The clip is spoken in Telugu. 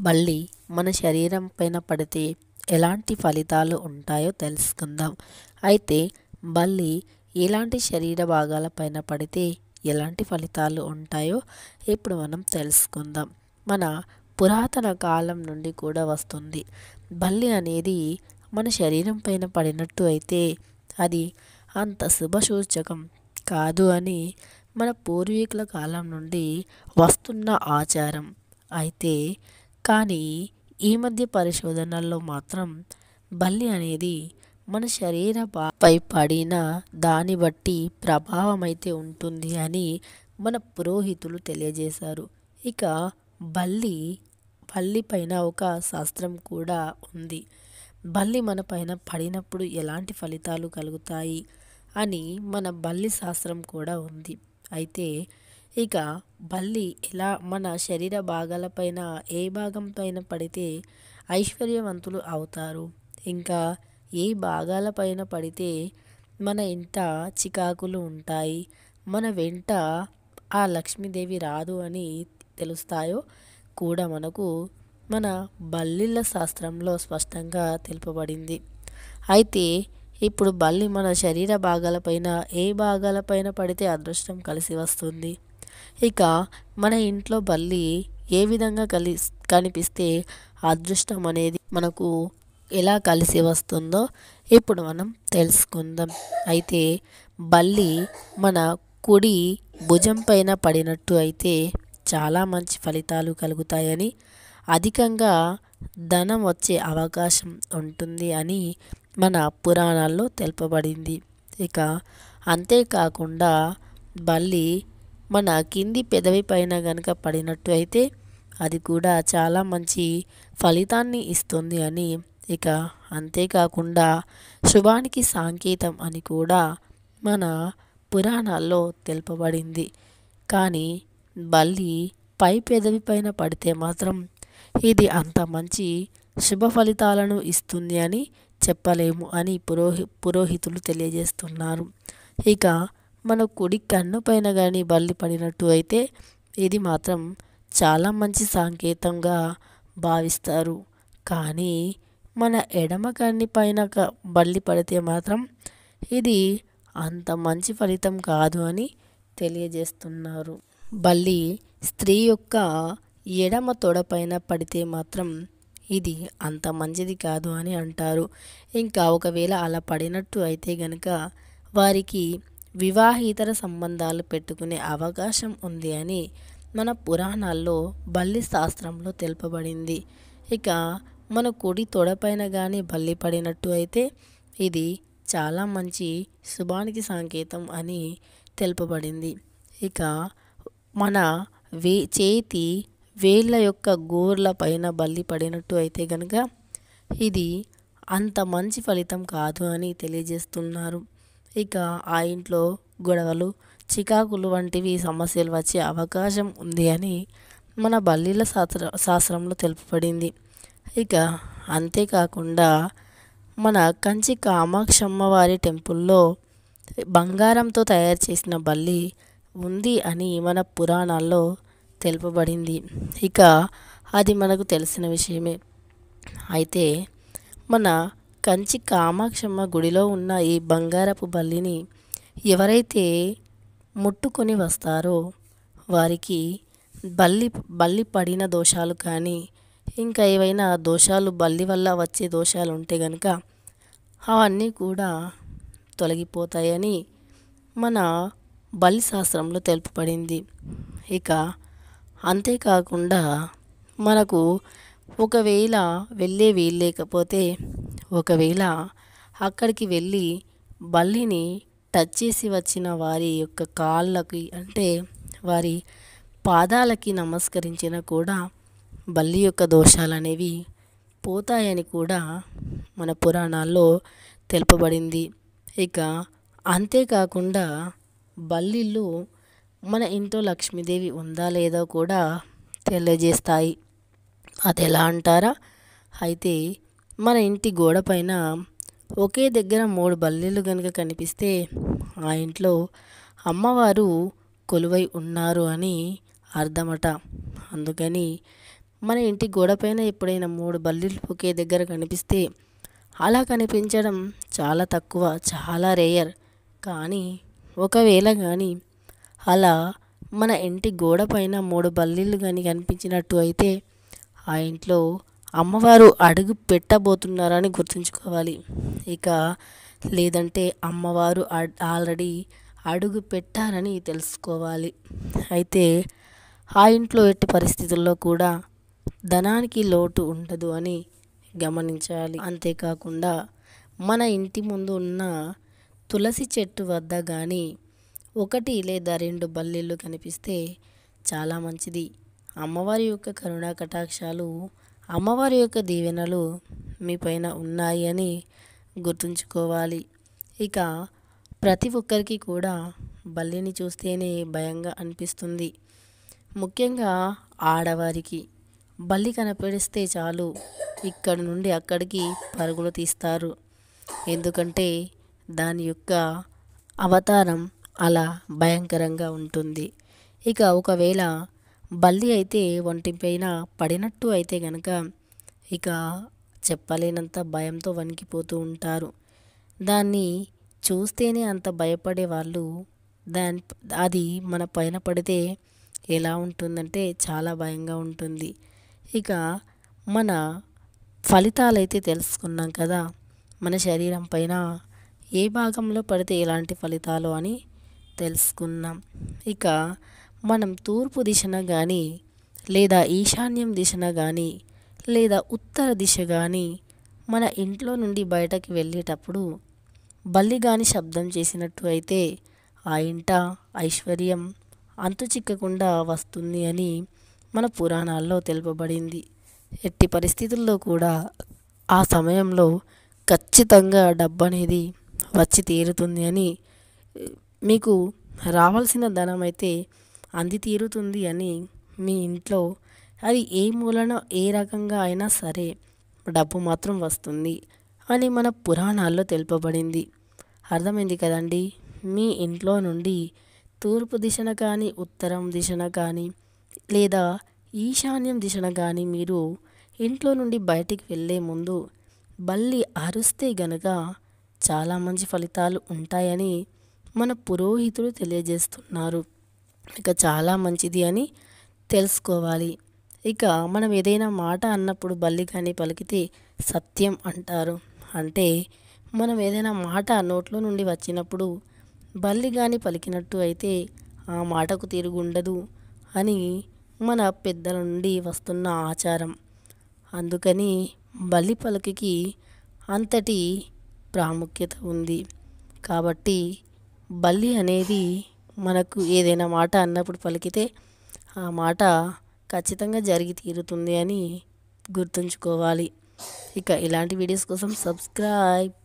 బల్లి మన శరీరం పైన పడితే ఎలాంటి ఫలితాలు ఉంటాయో తెలుసుకుందాం. అయితే బల్లి ఎలాంటి శరీర భాగాల పైన పడితే ఎలాంటి ఫలితాలు ఉంటాయో ఇప్పుడు మనం తెలుసుకుందాం. మన పురాతన కాలం నుండి కూడా వస్తుంది. బల్లి అనేది మన శరీరం పైన పడినట్టు అయితే అది అంత శుభసూచకం కాదు అని మన పూర్వీకుల కాలం నుండి వస్తున్న ఆచారం. అయితే కానీ ఈ మధ్య పరిశోధనల్లో మాత్రం బల్లి అనేది మన శరీర పై పడిన దాన్ని బట్టి ప్రభావం అయితే ఉంటుంది అని మన పురోహితులు తెలియజేశారు. ఇక బల్లి బల్లి పైన ఒక శాస్త్రం కూడా ఉంది. బల్లి మన పైన పడినప్పుడు ఎలాంటి ఫలితాలు కలుగుతాయి అని మన బల్లి శాస్త్రం కూడా ఉంది. అయితే ఇక బల్లి ఇలా మన శరీర భాగాలపైన ఏ భాగంపైన పడితే ఐశ్వర్యవంతులు అవుతారు. ఇంకా ఏ భాగాలపైన పడితే మన ఇంట చికాకులు ఉంటాయి. మన వెంట ఆ లక్ష్మీదేవి రాదు అని తెలుస్తాయో కూడా మనకు మన బల్లిళ్ళ శాస్త్రంలో స్పష్టంగా తెలుపబడింది. అయితే ఇప్పుడు బల్లి మన శరీర భాగాలపైన ఏ భాగాలపైన పడితే అదృష్టం కలిసి వస్తుంది. ఇక మన ఇంట్లో బల్లి ఏ విధంగా కలి కనిపిస్తే అదృష్టం అనేది మనకు ఎలా కలిసి వస్తుందో ఇప్పుడు మనం తెలుసుకుందాం. అయితే బల్లి మన కుడి భుజం పైన పడినట్టు అయితే చాలా మంచి ఫలితాలు కలుగుతాయని అధికంగా ధనం వచ్చే అవకాశం ఉంటుంది అని మన పురాణాల్లో తెలుపబడింది. ఇక అంతేకాకుండా బల్లి మన కింది పెదవి పైన గనక పడినట్టు అయితే అది కూడా చాలా మంచి ఫలితాన్ని ఇస్తుంది అని. ఇక అంతేకాకుండా శుభానికి సాంకేతం అని కూడా మన పురాణాల్లో తెలుపబడింది. కానీ బల్లి పై పెదవి పైన పడితే మాత్రం ఇది అంత మంచి శుభ ఫలితాలను ఇస్తుంది అని చెప్పలేము అని పురోహి పురోహితులు తెలియజేస్తున్నారు. ఇక మన కుడి కన్ను పైన కానీ బల్లి పడినట్టు అయితే ఇది మాత్రం చాలా మంచి సంకేతంగా భావిస్తారు. కానీ మన ఎడమ కన్ని పైన బల్లి పడితే మాత్రం ఇది అంత మంచి ఫలితం కాదు అని తెలియజేస్తున్నారు. బల్లి స్త్రీ యొక్క ఎడమ తొడపైన పడితే మాత్రం ఇది అంత మంచిది కాదు అని అంటారు. ఇంకా ఒకవేళ అలా పడినట్టు అయితే గనక వారికి వివాహేతర సంబంధాలు పెట్టుకునే అవకాశం ఉంది అని మన పురాణాల్లో బల్లి శాస్త్రంలో తెలుపబడింది. ఇక మన కుడి తొడపైన కానీ బల్లి పడినట్టు అయితే ఇది చాలా మంచి శుభానికి సంకేతం అని తెలుపబడింది. ఇక మన వే చేతి వేళ్ళ యొక్క గోర్ల పైన బల్లి పడినట్టు అయితే కనుక ఇది అంత మంచి ఫలితం కాదు అని తెలియజేస్తున్నారు. ఇక ఆ ఇంట్లో గొడవలు చికాకులు వంటివి సమస్యలు వచ్చే అవకాశం ఉంది అని మన బల్లీల శాస్త్ర శాస్త్రంలో తెలుపబడింది. ఇక అంతేకాకుండా మన కంచి కామాక్షమ్మ వారి టెంపుల్లో బంగారంతో తయారు చేసిన బల్లి ఉంది అని మన పురాణాల్లో తెలుపబడింది. ఇక అది మనకు తెలిసిన విషయమే. అయితే మన కంచి కామాక్షమ్మ గుడిలో ఉన్న ఈ బంగారపు బల్లిని ఎవరైతే ముట్టుకొని వస్తారో వారికి బల్లి బల్లి పడిన దోషాలు కానీ ఇంకా ఏవైనా దోషాలు బల్లి వల్ల వచ్చే దోషాలు ఉంటే కనుక అవన్నీ కూడా తొలగిపోతాయని మన బలి శాస్త్రంలో తెలుపబడింది. ఇక అంతేకాకుండా మనకు ఒకవేళ వెళ్ళే వీలు లేకపోతే ఒకవేళ అక్కడికి వెళ్ళి బల్లిని టచ్ చేసి వచ్చిన వారి యొక్క కాళ్ళకి అంటే వారి పాదాలకి నమస్కరించిన కూడా బల్లి యొక్క దోషాలు అనేవి పోతాయని కూడా మన పురాణాల్లో తెలుపబడింది. ఇక అంతేకాకుండా బల్లిలు మన ఇంట్లో లక్ష్మీదేవి ఉందా లేదో కూడా తెలియజేస్తాయి. అది ఎలా అంటారా? అయితే మన ఇంటి గోడ పైన ఒకే దగ్గర మూడు బల్లీలు కనుక కనిపిస్తే ఆ ఇంట్లో అమ్మవారు కొలువై ఉన్నారు అని అర్థమట. అందుకని మన ఇంటి గోడపైన ఎప్పుడైనా మూడు బల్లీలు ఒకే దగ్గర కనిపిస్తే అలా కనిపించడం చాలా తక్కువ చాలా రేయర్. కానీ ఒకవేళ కానీ అలా మన ఇంటి గోడపైన మూడు బల్లీలు కానీ కనిపించినట్టు అయితే ఆ ఇంట్లో అమ్మవారు అడుగు పెట్టబోతున్నారని గుర్తుంచుకోవాలి. ఇక లేదంటే అమ్మవారు ఆల్రెడీ అడుగు పెట్టారని తెలుసుకోవాలి. అయితే ఆ ఇంట్లో ఎట్టి పరిస్థితుల్లో కూడా ధనానికి లోటు ఉండదు అని గమనించాలి. అంతేకాకుండా మన ఇంటి ముందు ఉన్న తులసి చెట్టు వద్ద కానీ ఒకటి లేదా రెండు బల్లీలు కనిపిస్తే చాలా మంచిది. అమ్మవారి యొక్క కరుణా కటాక్షాలు అమ్మవారి యొక్క దీవెనలు మీ పైన ఉన్నాయి అని గుర్తుంచుకోవాలి. ఇక ప్రతి ఒక్కరికి కూడా బల్లిని చూస్తేనే భయంగా అనిపిస్తుంది. ముఖ్యంగా ఆడవారికి. బల్లి కనపడిస్తే చాలు ఇక్కడ నుండి అక్కడికి పరుగులు తీస్తారు. ఎందుకంటే దాని యొక్క అవతారం అలా భయంకరంగా ఉంటుంది. ఇక ఒకవేళ బల్లి అయితే ఒంటిపైన పడినట్టు అయితే గనక ఇక చెప్పలేనంత భయంతో వణికిపోతూ ఉంటారు. దాన్ని చూస్తేనే అంత భయపడే వాళ్ళు దాని అది మన పైన పడితే ఎలా ఉంటుందంటే చాలా భయంగా ఉంటుంది. ఇక మన ఫలితాలైతే తెలుసుకున్నాం కదా మన శరీరం పైన ఏ భాగంలో పడితే ఎలాంటి ఫలితాలు అని తెలుసుకున్నాం. ఇక మనం తూర్పు దిశన కానీ లేదా ఈశాన్యం దిశన కానీ లేదా ఉత్తర దిశ కానీ మన ఇంట్లో నుండి బయటకు వెళ్ళేటప్పుడు బల్లి గాని శబ్దం చేసినట్టు అయితే ఆ ఇంట ఐశ్వర్యం అంతు చిక్కకుండా వస్తుంది అని మన పురాణాల్లో తెలుపబడింది. ఎట్టి పరిస్థితుల్లో కూడా ఆ సమయంలో ఖచ్చితంగా డబ్బు అనేది వచ్చి తీరుతుంది అని మీకు రావాల్సిన ధనం అయితే అంది తీరుతుంది అని మీ ఇంట్లో. అది ఏ మూలన ఏ రకంగా అయినా సరే డబ్బు మాత్రం వస్తుంది అని మన పురాణాల్లో తెలుపబడింది. అర్థమైంది కదండి? మీ ఇంట్లో నుండి తూర్పు దిశన కానీ ఉత్తరం దిశన కానీ లేదా ఈశాన్యం దిశన కానీ మీరు ఇంట్లో నుండి బయటికి వెళ్ళే ముందు బల్లి అరుస్తే గనక చాలా మంచి ఫలితాలు ఉంటాయని మన పురోహితుడు తెలియజేస్తున్నారు. ఇక చాలా మంచిది అని తెలుసుకోవాలి. ఇక మనం ఏదైనా మాట అన్నప్పుడు బల్లి కానీ పలికితే సత్యం అంటారు. అంటే మనం ఏదైనా మాట నోట్లో నుండి వచ్చినప్పుడు బల్లి కానీ పలికినట్టు అయితే ఆ మాటకు తిరుగుండదు అని మన పెద్దల నుండి వస్తున్న ఆచారం. అందుకని బల్లి పలుకుకి అంతటి ప్రాముఖ్యత ఉంది. కాబట్టి బల్లి అనేది మనకు ఏదైనా మాట అన్నప్పుడు పలికితే ఆ మాట ఖచ్చితంగా జరిగి తీరుతుంది అని గుర్తుంచుకోవాలి. ఇక ఇలాంటి వీడియోస్ కోసం సబ్స్క్రైబ్